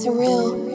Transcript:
Surreal.